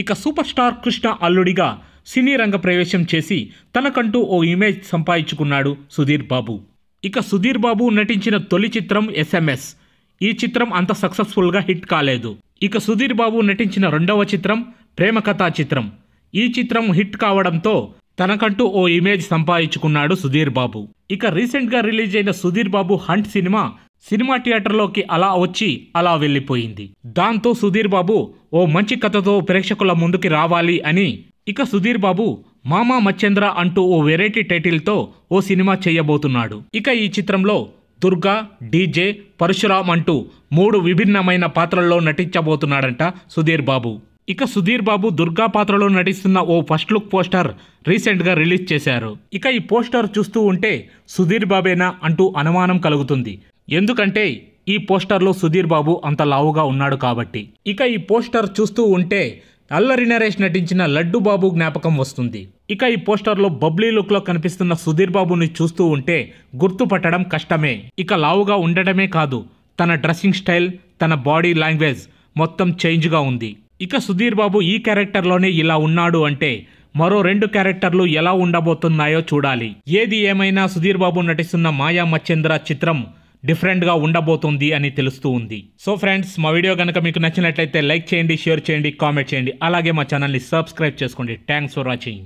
ఇక super star Krishna అల్లుడిగా cine రంగ ప్రవేశం చేసి తనకంటూ ఓ ఇమేజ్ సంపాదించుకున్నాడు సుధీర్ బాబు. ఇక సుధీర్ బాబు నటించిన తొలి చిత్రం ఎస్ఎంఎస్. ఈ చిత్రం అంత సక్సెస్ఫుల్గా హిట్ కాలేదు. ఇక సుధీర్ బాబు నటించిన రెండవ చిత్రం ప్రేమ కథా చిత్రం. ఈ చిత్రం హిట్ కావడంతో తనకంటూ ఓ ఇమేజ్ సంపాదించుకున్నాడు సుధీర్ బాబు. ఇక రీసెంట్గా రిలీజ్ అయిన Sudheer Babu hunt cinema cinema థియేటర్లోకి అలా వచ్చి అలా వెళ్ళిపోయింది. దాంతో సుధీర్ బాబు ఓ మంచి కథతో ప్రేక్షకుల ముందుకి రావాలి అని ఇక సుధీర్ బాబు మామా మచ్చేంద్ర అంటూ ఓ వెరైటీ టైటిల్తో ఓ సినిమా చేయబోతున్నాడు. ఇక ఈ చిత్రంలో దుర్గా డీజే పరశురామ్ అంటూ మూడు విభిన్నమైన పాత్రల్లో నటించబోతున్నాడంట సుధీర్ బాబు. ఇక సుధీర్ బాబు దుర్గా పాత్రలో నటిస్తున్న ఓ ఫస్ట్ లుక్ పోస్టర్ రీసెంట్గా రిలీజ్ చేశారు. ఇక ఈ పోస్టర్ చూస్తూ ఉంటే సుధీర్ బాబేనా అంటూ అనుమానం కలుగుతుంది. ఎందుకంటే ఈ పోస్టర్లో సుధీర్ బాబు అంత లావుగా ఉన్నాడు కాబట్టి. ఇక ఈ పోస్టర్ చూస్తూ ఉంటే అల్లరి నరేష్ నటించిన లడ్డు బాబు జ్ఞాపకం వస్తుంది. ఇక ఈ పోస్టర్లో బబ్లీ లుక్లో కనిపిస్తున్న సుధీర్ బాబుని చూస్తూ ఉంటే గుర్తుపట్టడం కష్టమే. ఇక లావుగా ఉండటమే కాదు తన డ్రెస్సింగ్ స్టైల్ తన బాడీ లాంగ్వేజ్ మొత్తం చేంజ్గా ఉంది. ఇక సుధీర్ బాబు ఈ క్యారెక్టర్లోనే ఇలా ఉన్నాడు అంటే మరో రెండు క్యారెక్టర్లు ఎలా ఉండబోతున్నాయో చూడాలి. ఏది ఏమైనా సుధీర్ బాబు నటిస్తున్న మాయా మచ్చేంద్ర చిత్రం డిఫరెంట్గా ఉండబోతుంది అని తెలుస్తూ ఉంది. సో ఫ్రెండ్స్ మా వీడియో కనుక మీకు నచ్చినట్లయితే లైక్ చేయండి షేర్ చేయండి కామెంట్ చేయండి. అలాగే మా ఛానల్ని సబ్స్క్రైబ్ చేసుకోండి. Thanks for watching.